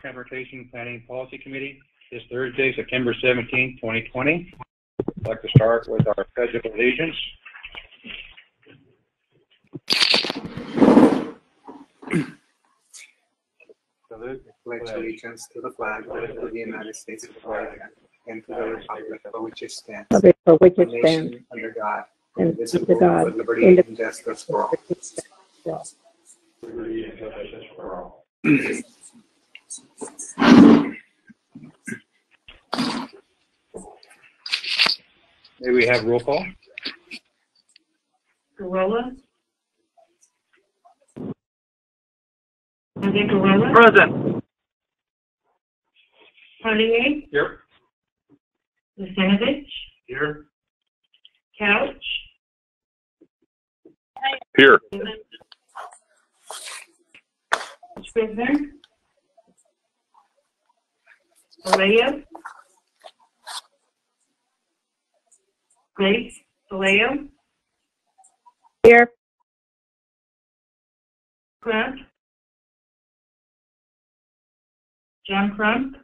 Transportation Planning Policy Committee this Thursday, September 17, 2020. I'd like to start with our Pledge of Allegiance. Salute, pledge allegiance to the flag of the United States of America and to the republic for which it stands, Republic for which one it stands, under God, and indivisible, under God, with liberty indivisible, and justice for all. Liberty and justice for all. May we have roll call? Gurrola. Jose Gurrola. Present. Cartier. Here. Lucinovich. Here. Couch. Here. Scrivner. Vallejo. Grace Vallejo. Here, Crump. John Crump.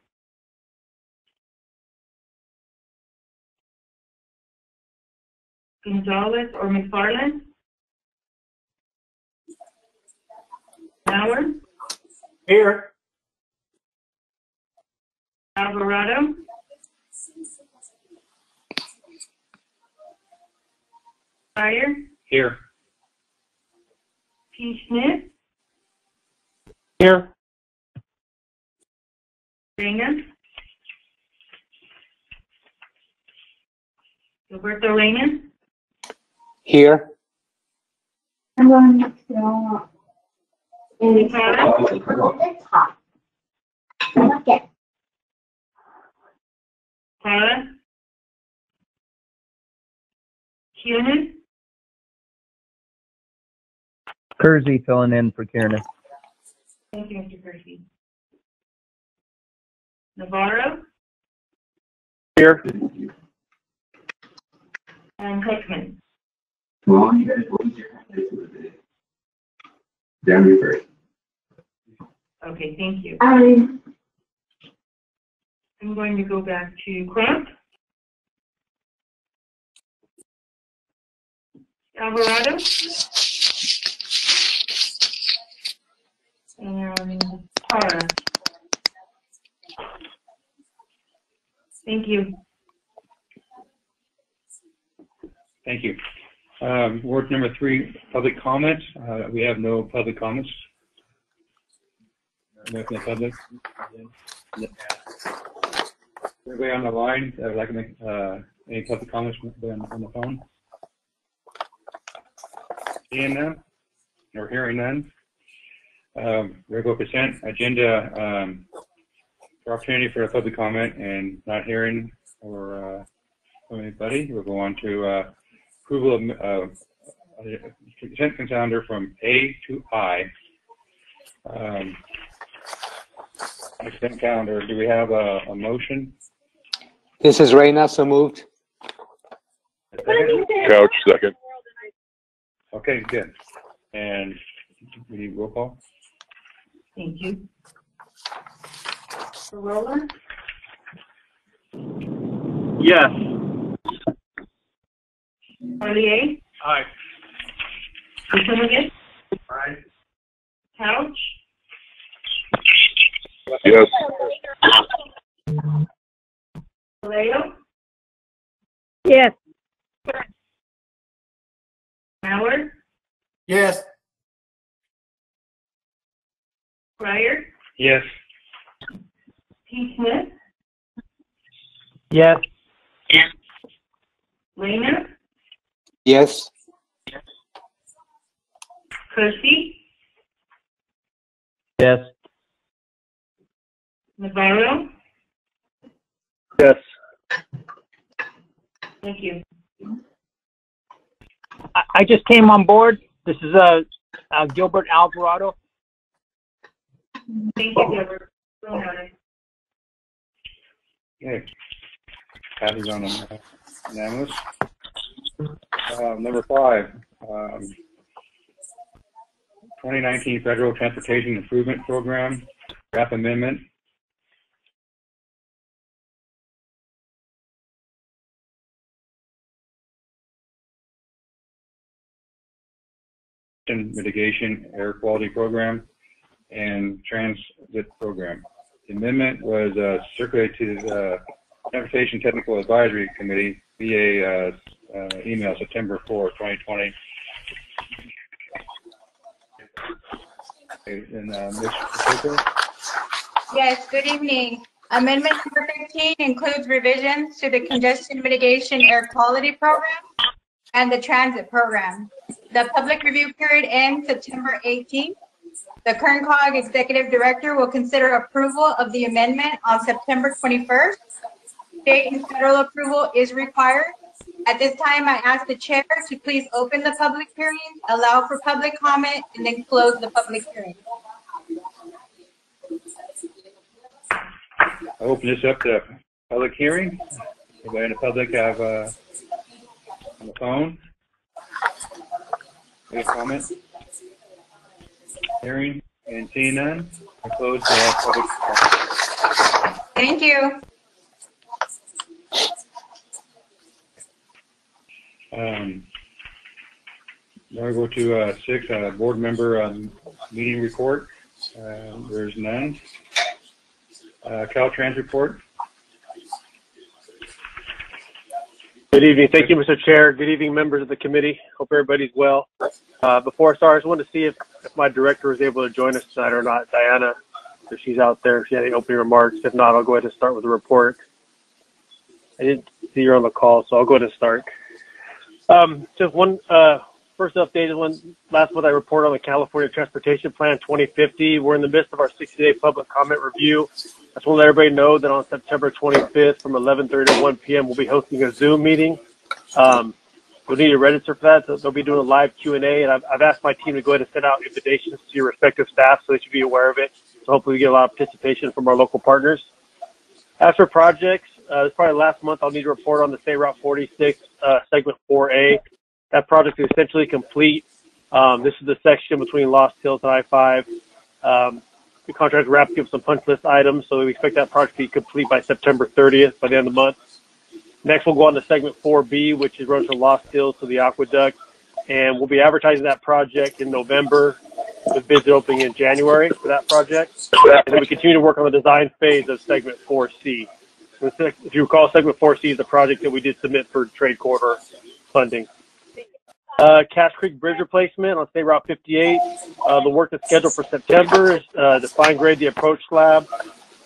Gonzalez or McFarland. Bauer. Here. Alvarado. Fryer. Here. P. Smith. Here. Reyna. Gilberto Reyna. Here. I'm going to go in the Ricardo. the top. Okay. Tara. Cunin. Kersey filling in for Kiernan. Thank you, Mr. Percy. Navarro Here. and Hickman. Well, you guys will your hands to the Down your first. Okay, thank you. Um, I'm going to go back to Crump. Alvarado. Thank you. Thank you. Um, Word number three, public comments. Uh, We have no public comments. No public. Anybody on the line that would like to make uh, any public comments on on the phone? Seeing none or hearing none? Um, Regular consent agenda, um, for opportunity for a public comment and not hearing or uh, from anybody, we'll go on to uh, approval of uh, consent calendar from A to I. Um, Consent calendar, do we have a, a motion? This is Reyna, so moved. Couch second. Okay, good. And we need roll call? Thank you. Gurrola, Yes. Cartier, Aye. Lucinovich, Aye. Couch, Yes. Vallejo, yes, Mauer, Yes. Fryer, Yes. P. Smith, Yes. Reyna, Yes. Percy, Yes. Navarro. Yes. Thank you. I, I just came on board. This is uh, uh, Gilbert Alvarado. Thank you, Deborah. Okay. Passes on. Unanimous. Uh, number five, um, 2019 Federal Transportation Improvement Program, draft amendment. Mitigation Air Quality Program and Transit Program. The amendment was uh, circulated to the Transportation Technical Advisory Committee via uh, uh, email September 4, 2020. And uh, Ms. Yes, good evening. Amendment number 15 includes revisions to the congestion mitigation air quality program and the transit program. The public review period ends September 18th. The Kern COG Executive Director will consider approval of the amendment on September 21st. State and federal approval is required. At this time, I ask the chair to please open the public hearing, allow for public comment, and then close the public hearing. I open this up to public hearing. Anybody in the public have, uh, on the phone? Any comment? Hearing and seeing none, I close the public. Thank you. Um, now we go to, uh, six, uh, board member, um, meeting report. Uh, there's none. Uh, Caltrans report. Good evening. Thank you, Mr. Chair. Good evening, members of the committee. Hope everybody's well. Uh, before I start, I just wanted to see if, if my director was able to join us tonight or not. Diana, if she's out there, if she had any opening remarks. If not, I'll go ahead and start with the report. I didn't see her on the call, so I'll go ahead and start. Um, just one, uh, first updated one. Last month I reported on the California Transportation Plan 2050. We're in the midst of our 60-day public comment review. I just want to let everybody know that on September 25th from 11:30 to 1 p.m. we'll be hosting a Zoom meeting. Um, you'll need to register for that. So they'll be doing a live Q&A, and I've, I've asked my team to go ahead and send out invitations to your respective staff so they should be aware of it. So hopefully we get a lot of participation from our local partners. As for projects, uh, it's probably last month I'll need to report on the State Route 46 uh, segment 4A. That project is essentially complete. Um, this is the section between Lost Hills and I-5. Um, the contract wrap gives some punch list items, so we expect that project to be complete by September 30th, by the end of the month. Next, we'll go on to segment 4B, which is runs from Lost Hills to the Aqueduct, and we'll be advertising that project in November, with bids opening in January for that project. And then we continue to work on the design phase of segment 4C. If you recall, segment 4C is the project that we did submit for trade corridor funding. Uh, Cache Creek Bridge replacement on State Route 58. Uh, the work that's scheduled for September is uh, to fine grade the approach slab,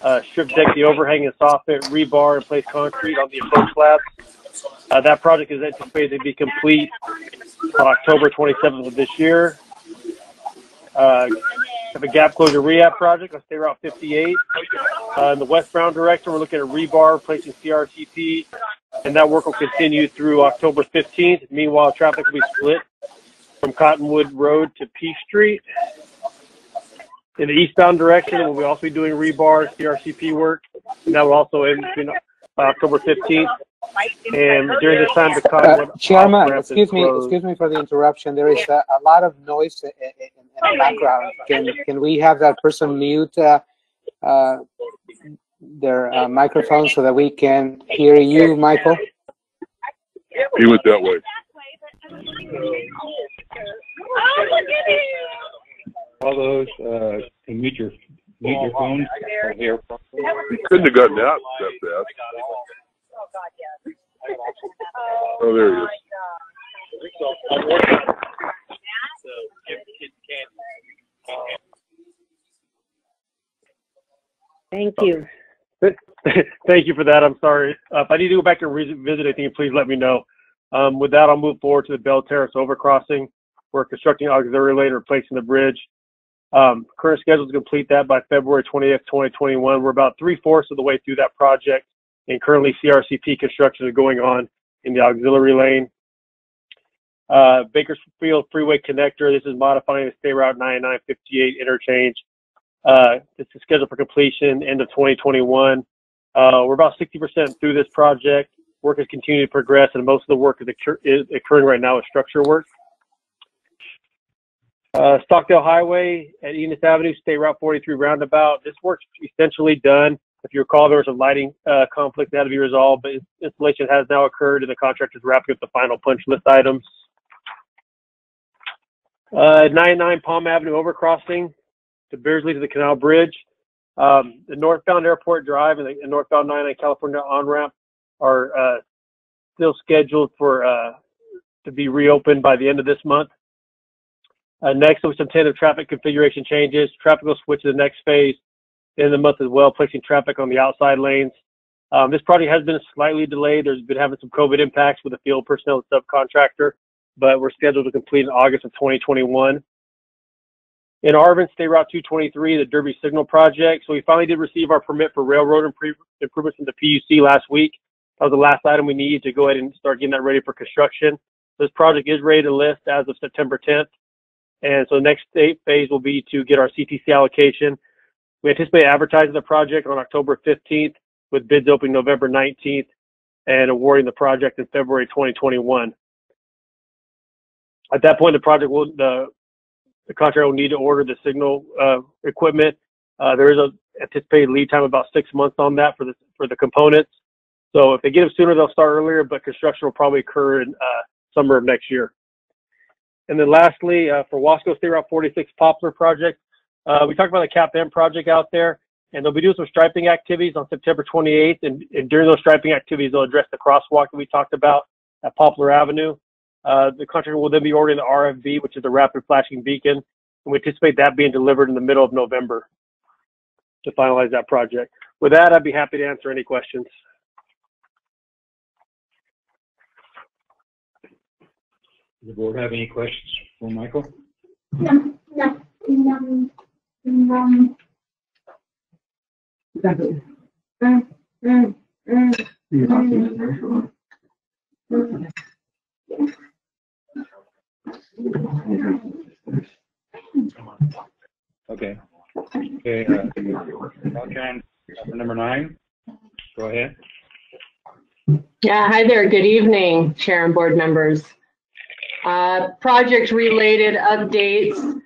uh, strip deck the overhang and soffit, rebar, and place concrete on the approach slab. Uh, that project is anticipated to be complete on October 27th of this year. Uh, have a gap closure rehab project on State Route 58. Uh, in the westbound direction, we're looking at rebar, replacing CRCP, and that work will continue through October 15th. Meanwhile, traffic will be split from Cottonwood Road to Peace Street. In the eastbound direction, we'll also be doing rebar, CRCP work, and that will also end between October 15th. And during this time, the Uh, Chairman, excuse me, closed. excuse me for the interruption. There is a, a lot of noise in, in, in the background. Can, can we have that person mute, uh, uh, their uh, microphone so that we can hear you, Michael? He went that way. All those, uh, can mute your, mute your phones. or hear. He couldn't have gotten out that fast. Oh, there he is. Thank you. Thank you for that. I'm sorry. Uh, if I need to go back and revisit anything, please let me know. Um, with that, I'll move forward to the Belle Terrace overcrossing. We're constructing auxiliary lane, replacing the bridge. Um, current schedule is to complete that by February 20th, 2021. We're about three fourths of the way through that project, and currently CRCP construction is going on in the auxiliary lane. Uh, Bakersfield Freeway Connector. This is modifying the State Route 9958 interchange. Uh, this is scheduled for completion end of 2021. Uh, we're about 60% through this project. Work is continuing to progress, and most of the work is, occur- is occurring right now is structure work. Uh, Stockdale Highway at Enos Avenue, State Route 43 roundabout. This work's essentially done. If you recall, there was a lighting uh, conflict that had to be resolved, but installation has now occurred and the contractor is wrapping up the final punch list items. Uh, 99 Palm Avenue overcrossing to Beardsley to the Canal Bridge. Um, the northbound Airport Drive and the northbound 99 California on-ramp are uh, still scheduled for uh, to be reopened by the end of this month. Uh, next, with some tentative traffic configuration changes, traffic will switch to the next phase in the month as well, placing traffic on the outside lanes. Um, this project has been slightly delayed. There's been having some COVID impacts with the field personnel and subcontractor, but we're scheduled to complete in August of 2021. In Arvin, State Route 223, the Derby Signal Project. So we finally did receive our permit for railroad improvements in the PUC last week. That was the last item we needed to go ahead and start getting that ready for construction. This project is ready to list as of September 10th. And so the next phase will be to get our CTC allocation. We anticipate advertising the project on October 15th with bids opening November 19th and awarding the project in February 2021. At that point, the project will, the, the contractor will need to order the signal uh, equipment. Uh, there is a anticipated lead time about six months on that for the, for the components. So if they get them sooner, they'll start earlier, but construction will probably occur in uh, summer of next year. And then lastly, uh, for Wasco State Route 46 Poplar project, uh, we talked about the Cap M project out there, and they'll be doing some striping activities on September 28th. And, and during those striping activities, they'll address the crosswalk that we talked about at Poplar Avenue. Uh, the contractor will then be ordering the RFB, which is the rapid flashing beacon, and we anticipate that being delivered in the middle of November to finalize that project. With that, I'd be happy to answer any questions. Does the board have any questions for Michael? No, no, no, no. Mm, mm, mm, Okay. Okay, uh, number nine, go ahead. Yeah, hi there. Good evening, Chair and board members. Uh, Project-related updates.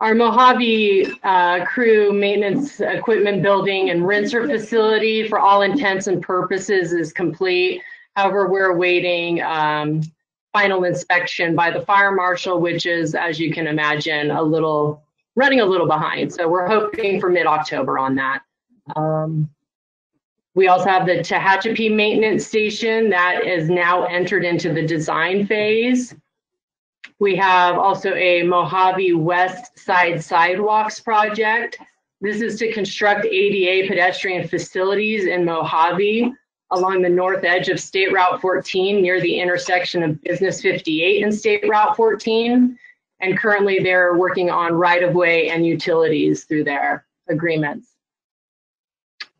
Our Mojave uh, Crew Maintenance Equipment Building and Rinser Facility, for all intents and purposes, is complete. However, we're awaiting um, final inspection by the fire marshal, which is, as you can imagine, a little, running a little behind. So we're hoping for mid-October on that. Um, we also have the Tehachapi Maintenance Station that is now entered into the design phase. We have also a Mojave West Side Sidewalks project. This is to construct ADA pedestrian facilities in Mojave along the north edge of State Route 14 near the intersection of Business 58 and State Route 14. And currently they're working on right-of-way and utilities through their agreements.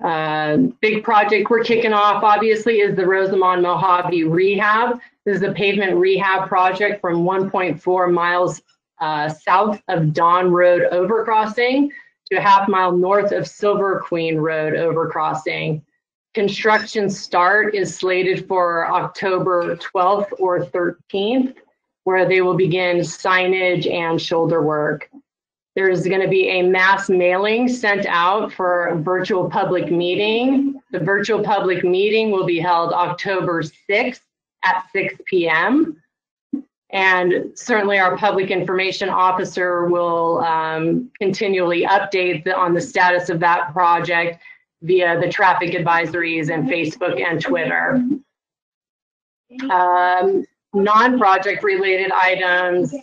Uh, big project we're kicking off, obviously, is the Rosamond Mojave Rehab. This is a pavement rehab project from 1.4 miles uh, south of Dawn Road overcrossing to a half mile north of Silver Queen Road overcrossing. Construction start is slated for October 12th or 13th, where they will begin signage and shoulder work. There's going to be a mass mailing sent out for a virtual public meeting. The virtual public meeting will be held October 6th at 6 p.m. And certainly our public information officer will um, continually update the, on the status of that project via the traffic advisories and Facebook and Twitter. Um, non-project related items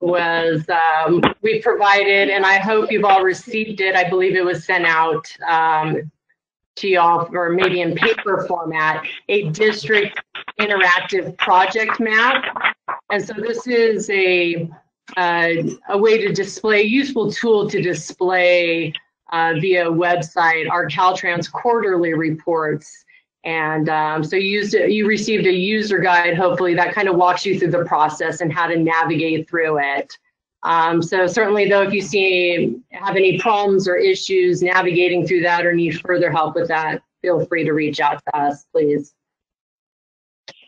was um, we provided, and I hope you've all received it. I believe it was sent out um, to y'all, or maybe in paper format, a district interactive project map. And so this is a uh, a way to display, useful tool to display uh, via website our Caltrans quarterly reports. And um, so you used you received a user guide, hopefully that kind of walks you through the process and how to navigate through it. Um, so certainly though, if you see have any problems or issues navigating through that or need further help with that, feel free to reach out to us, please.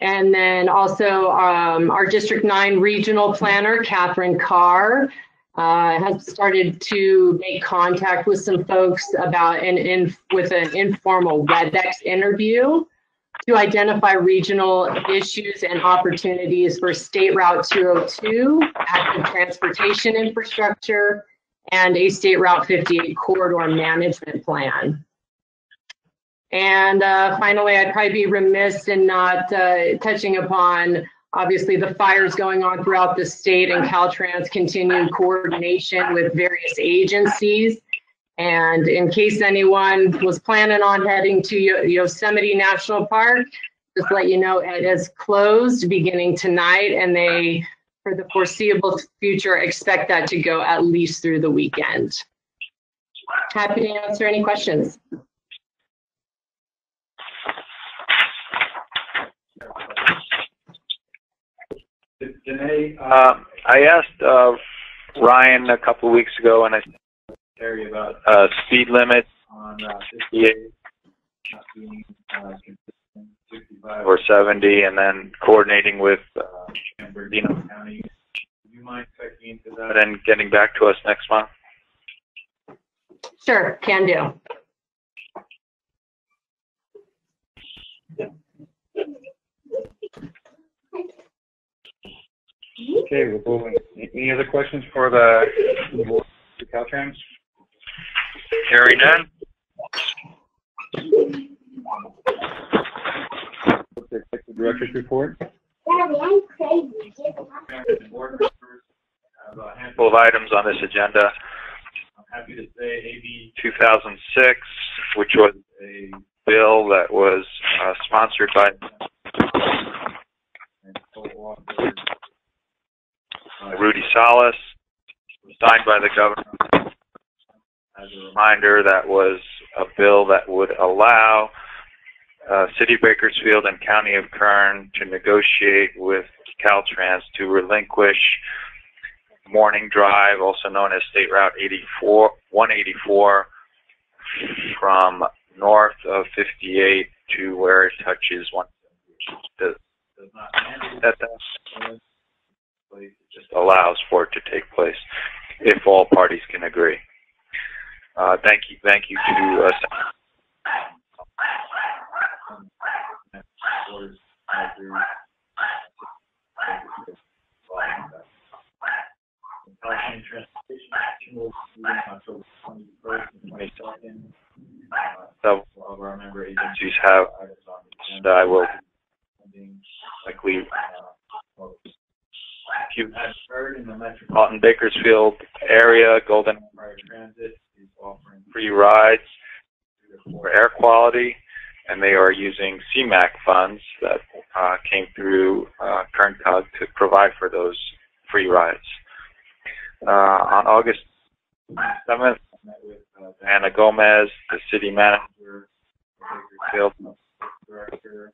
And then also um, our District 9 Regional Planner, Catherine Carr, uh, has started to make contact with some folks about an in, with an informal WebEx interview to identify regional issues and opportunities for State Route 202, active transportation infrastructure, and a State Route 58 corridor management plan. And uh, finally, I'd probably be remiss in not uh, touching upon, obviously, the fires going on throughout the state and Caltrans continued coordination with various agencies. And in case anyone was planning on heading to Yo- Yosemite National Park, just let you know it is closed beginning tonight and they, for the foreseeable future, expect that to go at least through the weekend. Happy to answer any questions. Danae, uh, I asked uh, Ryan a couple of weeks ago, and I asked Terry about uh, speed limits on uh, 58, not being uh, consistent, 65 or 70, and then coordinating with uh, San Bernardino County. Do you mind checking into that and getting back to us next month? Sure, can do. Okay, we'll go, any other questions for the, the Caltrans? Hearing none. The Executive Director's report? Daddy, I'm crazy. have a handful of items on this agenda. I'm happy to say AB 2006, which was a bill that was uh, sponsored by and co-authored by Rudy Salas, signed by the governor. As a reminder, that was a bill that would allow uh, City of Bakersfield and County of Kern to negotiate with Caltrans to relinquish Morning Drive, also known as State Route 84, 184, from north of 58 to where it touches 170. Does, does not mandate that it just allows for it to take place if all parties can agree. Uh, thank you, thank you to uh, Caltrans Transportation Action will be on October 21st and 22nd. Several of our member agencies have agenda. I will likely, have heard in the metropolitan Bakersfield area, Golden Transit is offering free rides for air quality, and they are using CMAQ funds that uh, came through uh, Kern COG to provide for those free rides. Uh, on August 7th, I met with uh, Diana Gomez, the city manager, Bakersfield director,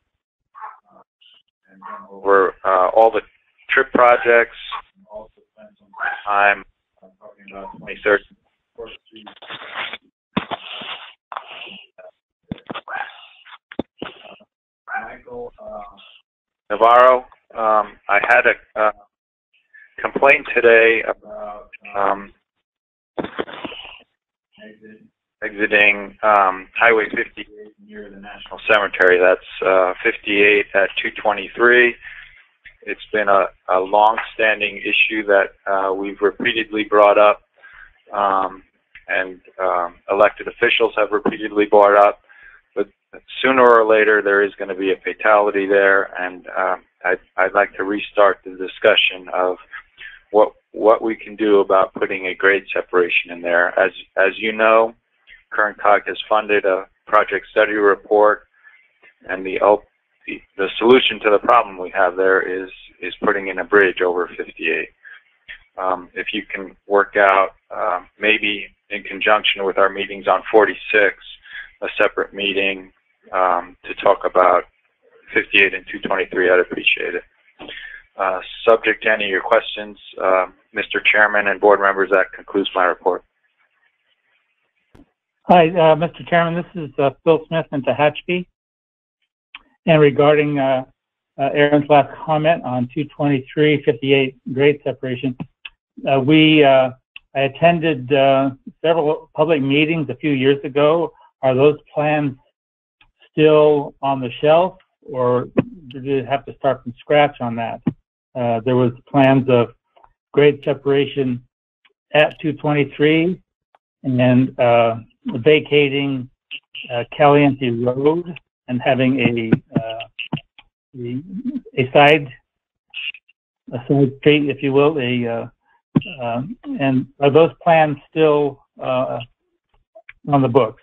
uh, and went over uh, all the trip projects. and Also spent some time talking about 23rd and 4th Street. Michael uh, Navarro, um, I had a uh, complaint today about um, exiting um, Highway 58 near the National Cemetery. That's uh, 58 at 223. It's been a, a long-standing issue that uh, we've repeatedly brought up, um, and um, elected officials have repeatedly brought up. But sooner or later, there is going to be a fatality there, and um, I'd, I'd like to restart the discussion of what what we can do about putting a grade separation in there. As as you know, Kern Cog has funded a project study report, and the the, the solution to the problem we have there is is putting in a bridge over 58. Um, if you can work out, um, maybe in conjunction with our meetings on 46, a separate meeting um, to talk about 58 and 223, I'd appreciate it. Uh, subject to any of your questions, uh, Mr. Chairman and board members, that concludes my report. Hi, uh, Mr. Chairman, this is uh, Phil Smith in Tehachapi. And regarding uh, uh, Aaron's last comment on 223-58 grade separation. Uh, we, uh, I attended uh, several public meetings a few years ago. Are those plans still on the shelf, or did you have to start from scratch on that? Uh, there was plans of grade separation at 223 and uh, vacating Caliente Road and having a uh, a, side a side street, if you will, a uh, uh, and are those plans still uh, on the books?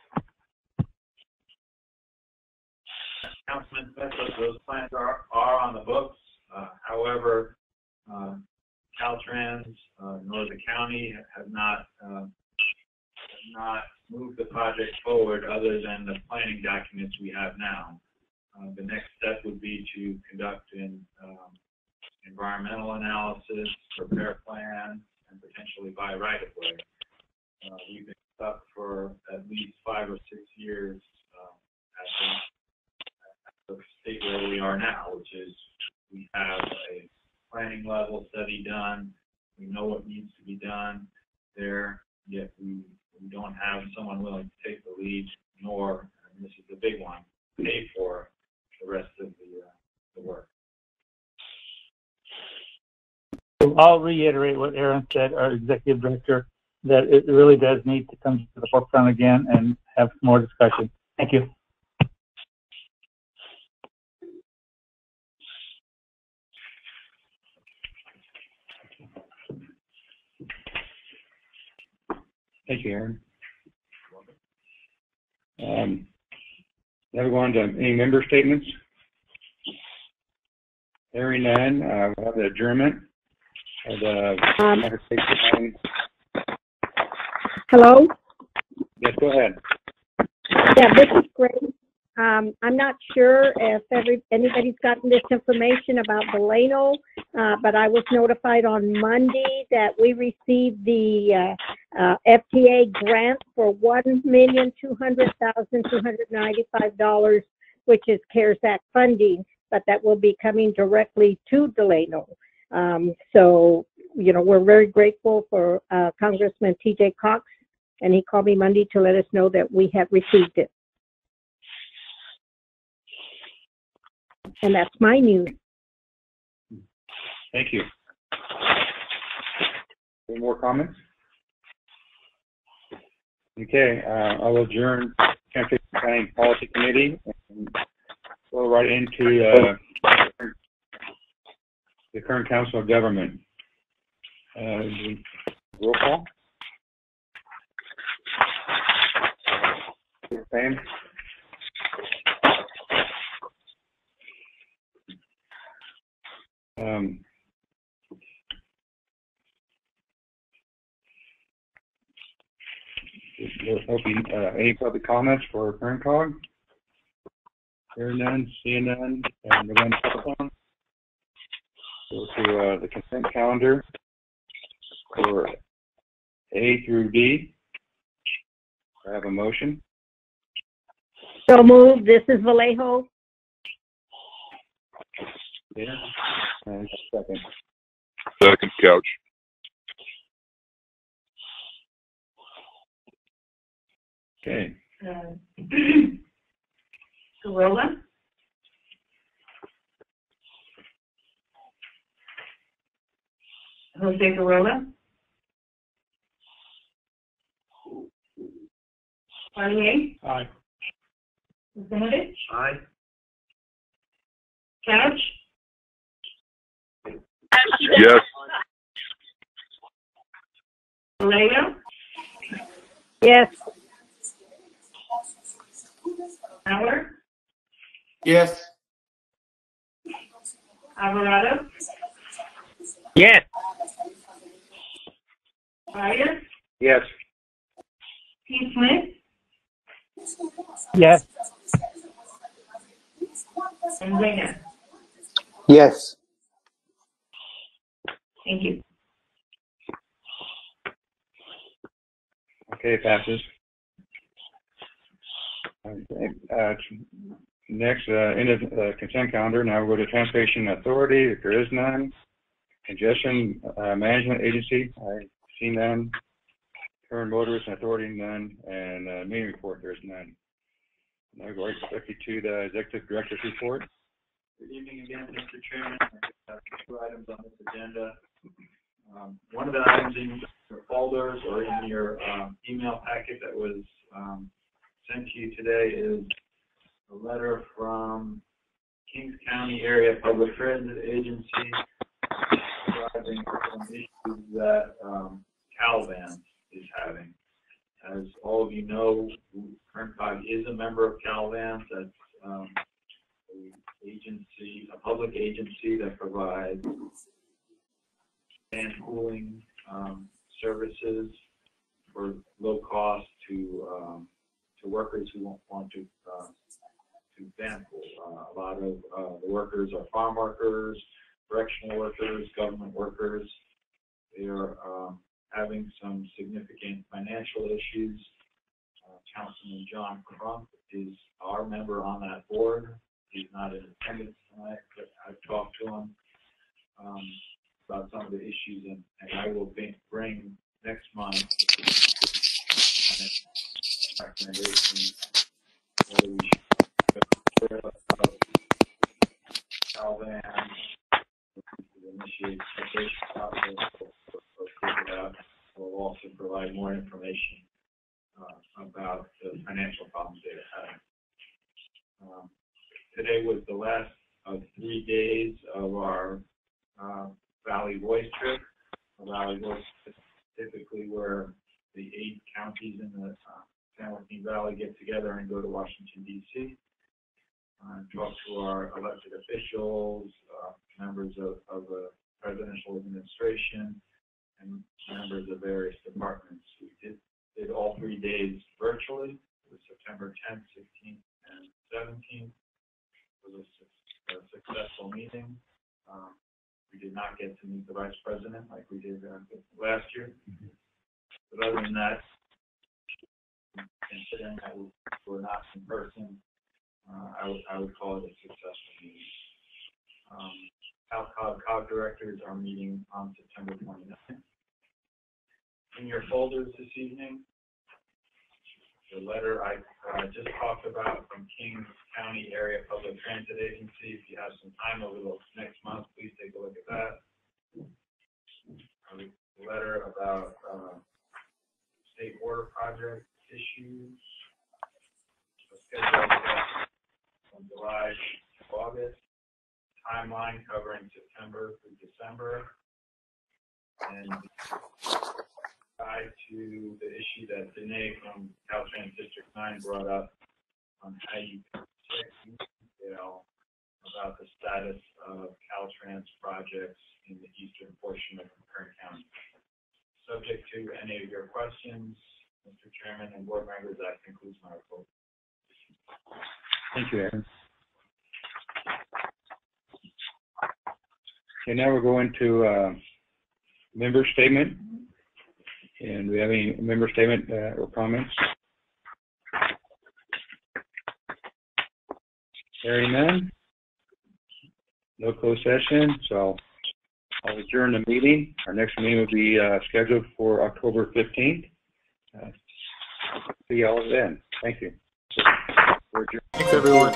Councilman those- plans are, are on the books. Uh, However, Caltrans, nor the county have not, not move the project forward other than the planning documents we have now. Uh, The next step would be to conduct an um, environmental analysis, prepare plans, and potentially buy right-of-way. Uh, We've been stuck for at least five or six years uh, at the the state where we are now, which is we have a planning level study done. We know what needs to be done there, yet we, we don't have someone willing to take the lead, nor, and this is the big one, pay for the rest of the, uh, the work. So I'll reiterate what Aaron said, our executive director, that it really does need to come to the forefront again and have more discussion. Thank you. Thank you, Aaron. Um, Now we go on to any member statements. Hearing none, uh, we'll have the adjournment the. Um, United States Attorney. Hello? Yes, go ahead. Yeah, this is Grace. Um, I'm not sure if every, anybody's gotten this information about Delano, uh, but I was notified on Monday that we received the, uh, uh, FTA grant for one million, two hundred thousand, two hundred ninety-five dollars, which is CARES Act funding, but that will be coming directly to Delano. Um, so, you know, we're very grateful for, uh, Congressman TJ Cox, and he called me Monday to let us know that we have received it. And that's my news. Thank you. Any more comments? Okay, uh, I will adjourn County Planning Policy Committee and go right into, uh, the Kern Council of Government. Uh, roll call? Same? Um, uh, any public comments for Kern COG? Hearing none, seeing none, and going to telephone. Go to, uh, the consent calendar for A through D. I have a motion. So moved. This is Vallejo. Yeah. And second. Second couch. Okay. Uh, Gurrola, Jose Gurrola. Cartier, Aye. Pacinovich, Aye. Couch, Yes. Vallejo, Yes. Howard, Yes. Alvarado, Yes. Myers, Yes. T. Smith, Yes. and Reyna. Yes. Thank you. Okay, passes. Okay, uh, Next, uh, in the uh, consent calendar, now we'll go to Transportation Authority, if there is none. Congestion uh, Management Agency, I've seen none. Kern Motorist Authority, none. And uh, meeting report, there's none. Now go right directly to the Executive Director's report. Good evening again, Mr. Chairman. I have two items on this agenda. Um, One of the items in your folders or in your um, email packet that was um, sent to you today is a letter from Kings County Area Public Transit Agency describing some issues that um, Calvan is having. As all of you know, Kern Cog is a member of Calvan. That's um, a agency, a public agency that provides and cooling um, services for low cost to um, to workers who want to uh, to van. Uh, a lot of uh, the workers are farm workers, correctional workers, government workers. They are um, having some significant financial issues. Uh, Councilman John Crump is our member on that board. He's not in attendance tonight, but I've talked to him um, about some of the issues, and, and I will bring next month recommendations should go further about Calvan, process, or, or figure it out. We'll also provide more information uh, about the financial problems they have. Um, today was the last of three days of our uh, Valley Voice trip. The Valley Voice is typically where the eight counties in the uh, San Joaquin Valley get together and go to Washington D.C. Uh, talk to our elected officials, uh, members of, of the presidential administration, and members of various departments. We did, did all three days virtually. It was September 10th, 16th, and 17th. It was a, a successful meeting. Um, we did not get to meet the vice president like we did uh, last year. But other than that, considering that we were not in person, uh, I would, I would call it a successful meeting. Um, CalCog COG directors are meeting on September 29th. In your folders this evening, the letter I uh, just talked about from Kings County Area Public Transit Agency. If you have some time over the next month, please take a look at that. A letter about uh, state water project issues. Schedule from July August. Timeline covering September through December. And tied to the issue that Danae from Caltrans District Nine brought up on how you can detail about the status of Caltrans projects in the eastern portion of Kern County. Subject to any of your questions, Mr. Chairman and board members, that concludes my report. Thank you, Aaron. Okay, now we're going to uh, member statement. And do we have any member statement uh, or comments? Hearing none? No closed session, so I'll adjourn the meeting. Our next meeting will be uh, scheduled for October 15th. Uh, See you all then. Thank you. Thanks, everyone.